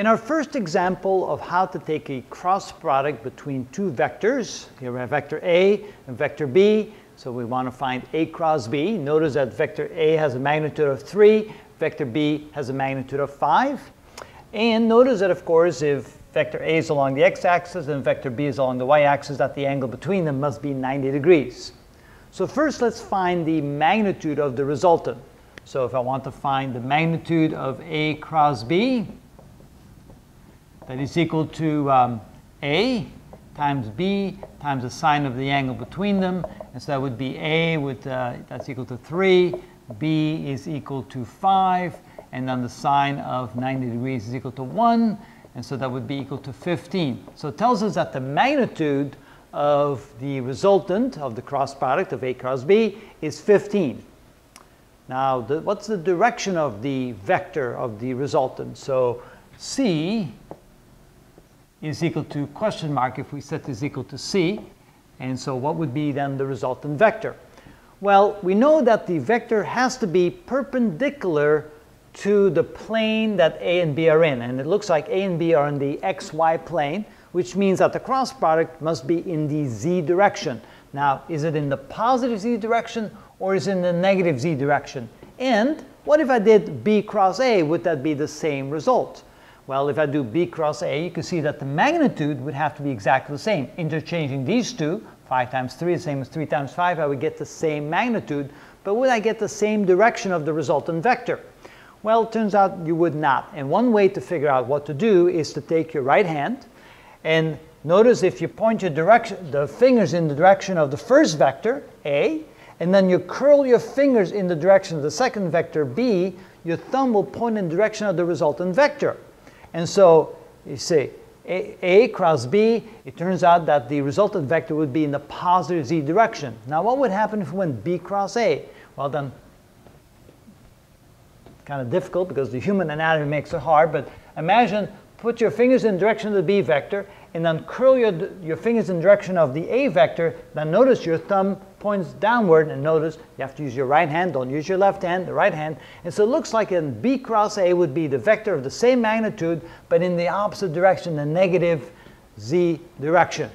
In our first example of how to take a cross product between two vectors, here we have vector A and vector B, so we want to find A cross B. Notice that vector A has a magnitude of 3, vector B has a magnitude of 5. And notice that, of course, if vector A is along the x-axis and vector B is along the y-axis, that the angle between them must be 90 degrees. So first let's find the magnitude of the resultant. So if I want to find the magnitude of A cross B, that is equal to um, A times B times the sine of the angle between them. And so that would be A with, uh, that's equal to 3, B is equal to 5, and then the sine of 90 degrees is equal to 1, and so that would be equal to 15. So it tells us that the magnitude of the resultant of the cross product of A cross B is 15. Now, the, what's the direction of the vector of the resultant? So C is equal to question mark if we set this equal to C. And so what would be then the resultant vector? Well, we know that the vector has to be perpendicular to the plane that A and B are in. And it looks like A and B are in the xy plane, which means that the cross product must be in the z direction. Now, is it in the positive z direction or is it in the negative z direction? And what if I did B cross A? Would that be the same result? Well, if I do B cross A, you can see that the magnitude would have to be exactly the same. Interchanging these two, 5 times 3 is the same as 3 times 5, I would get the same magnitude, but would I get the same direction of the resultant vector? Well, it turns out you would not. And one way to figure out what to do is to take your right hand and notice if you point your direction, the fingers in the direction of the first vector, A, and then you curl your fingers in the direction of the second vector, B, your thumb will point in the direction of the resultant vector. And so you see, A, A cross B, it turns out that the resultant vector would be in the positive z direction. Now what would happen if we went B cross A? Well then, kind of difficult because the human anatomy makes it hard, but imagine put your fingers in the direction of the B vector and then curl your, your fingers in the direction of the A vector, then notice your thumb points downward and notice you have to use your right hand, don't use your left hand, the right hand. And so it looks like in B cross A would be the vector of the same magnitude, but in the opposite direction, the negative Z direction.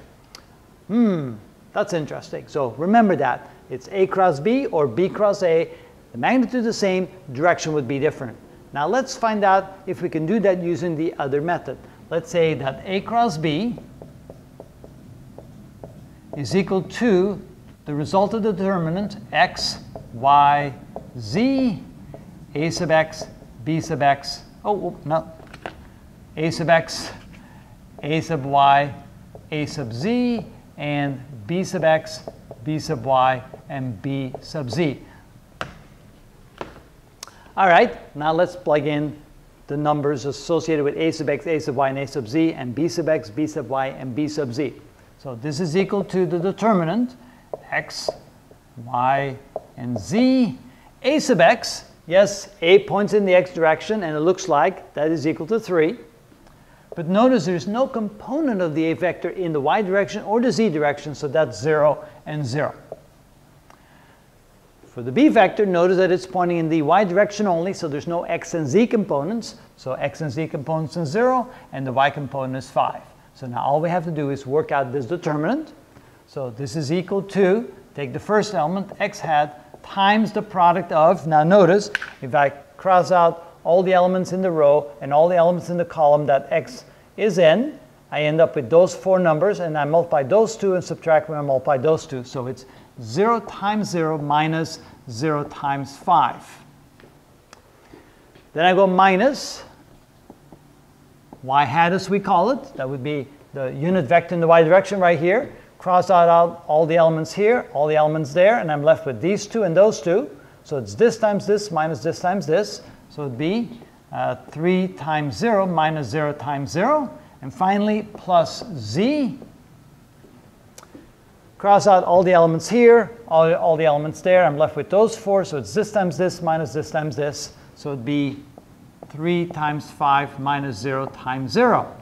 Hmm, that's interesting. So remember that. It's A cross B or B cross A. The magnitude the same, direction would be different. Now let's find out if we can do that using the other method. Let's say that A cross B is equal to the result of the determinant x, y, z, a sub x, b sub x, oh, no, a sub x, a sub y, a sub z, and b sub x, b sub y, and b sub z. All right, now let's plug in the numbers associated with a sub x, a sub y, and a sub z, and b sub x, b sub y, and b sub z. So this is equal to the determinant x, y, and z. a sub x, yes, a points in the x direction, and it looks like that is equal to 3. But notice there's no component of the a vector in the y direction or the z direction, so that's 0 and 0. For the b vector, notice that it's pointing in the y direction only, so there's no x and z components. So x and z components is 0, and the y component is 5. So now all we have to do is work out this determinant. So this is equal to, take the first element, x hat, times the product of, now notice, if I cross out all the elements in the row and all the elements in the column that x is in, I end up with those four numbers, and I multiply those two and subtract when I multiply those two. So it's 0 times 0 minus 0 times 5. Then I go minus y hat as we call it. That would be the unit vector in the y direction right here cross out, all the elements here, all the elements there, and I'm left with these two and those two. So it's this times this minus this times this. So it'd be uh, 3 times 0 minus 0 times 0. And finally, plus z. Cross out all the elements here, all, all the elements there. I'm left with those four. So it's this times this minus this times this. So it'd be 3 times 5 minus 0 times 0.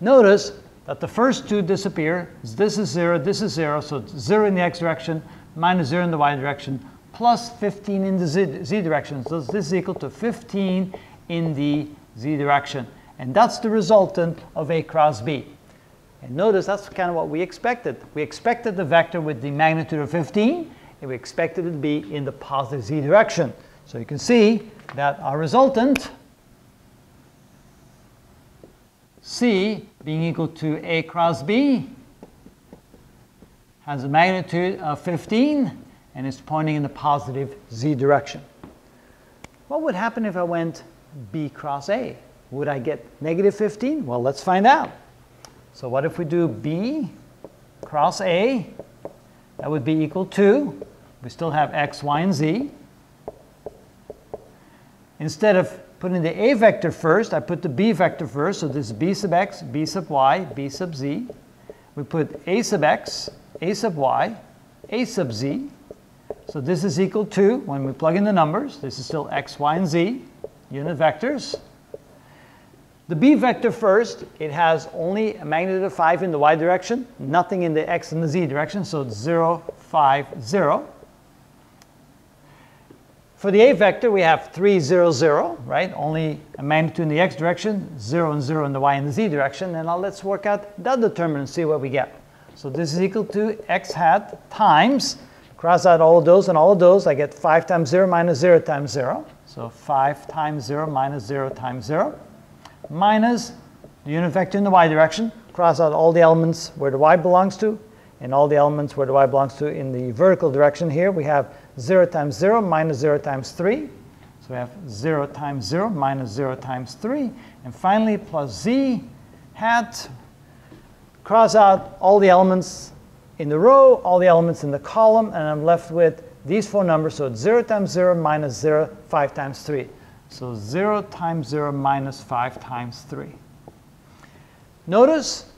Notice that the first two disappear. This is 0, this is 0, so it's 0 in the x direction, minus 0 in the y direction, plus 15 in the z, z direction. So this is equal to 15 in the z direction. And that's the resultant of A cross B. And notice that's kind of what we expected. We expected the vector with the magnitude of 15, and we expected it to be in the positive z direction. So you can see that our resultant, C being equal to A cross B, has a magnitude of 15 and is pointing in the positive z direction. What would happen if I went B cross A? Would I get negative 15? Well, let's find out. So what if we do B cross A? That would be equal to, we still have x, y, and z. Instead of putting the A vector first, I put the B vector first. So this is B sub x, B sub y, B sub z. We put A sub x, A sub y, A sub z. So this is equal to, when we plug in the numbers, this is still x, y, and z, unit vectors. The b vector first, it has only a magnitude of 5 in the y direction, nothing in the x and the z direction, so it's 0, 5, 0. For the a vector, we have 3, 0, 0, right? Only a magnitude in the x direction, 0 and 0 in the y and the z direction. And now let's work out that determinant and see what we get. So this is equal to x hat times, cross out all of those and all of those, I get 5 times 0 minus 0 times 0. So 5 times 0 minus 0 times 0 minus the unit vector in the y direction, cross out all the elements where the y belongs to, and all the elements where the y belongs to in the vertical direction here. We have 0 times 0 minus 0 times 3. So we have 0 times 0 minus 0 times 3. And finally, plus z hat, cross out all the elements in the row, all the elements in the column, and I'm left with these four numbers. So it's 0 times 0 minus 0, 5 times 3. So 0 times 0 minus 5 times 3. Notice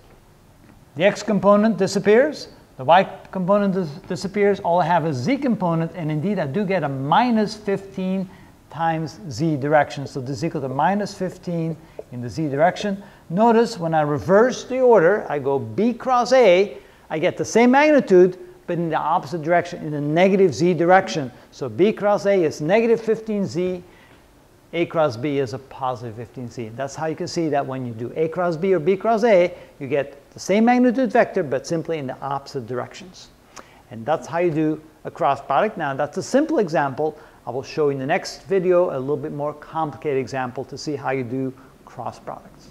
the x component disappears, the y component dis disappears, all I have is z component, and indeed I do get a minus 15 times z direction. So this is equal to minus 15 in the z direction. Notice when I reverse the order, I go b cross a, I get the same magnitude, but in the opposite direction, in the negative z direction. So b cross a is negative 15z, a cross B is a positive 15C. That's how you can see that when you do A cross B or B cross A, you get the same magnitude vector, but simply in the opposite directions. And that's how you do a cross product. Now, that's a simple example. I will show you in the next video a little bit more complicated example to see how you do cross products.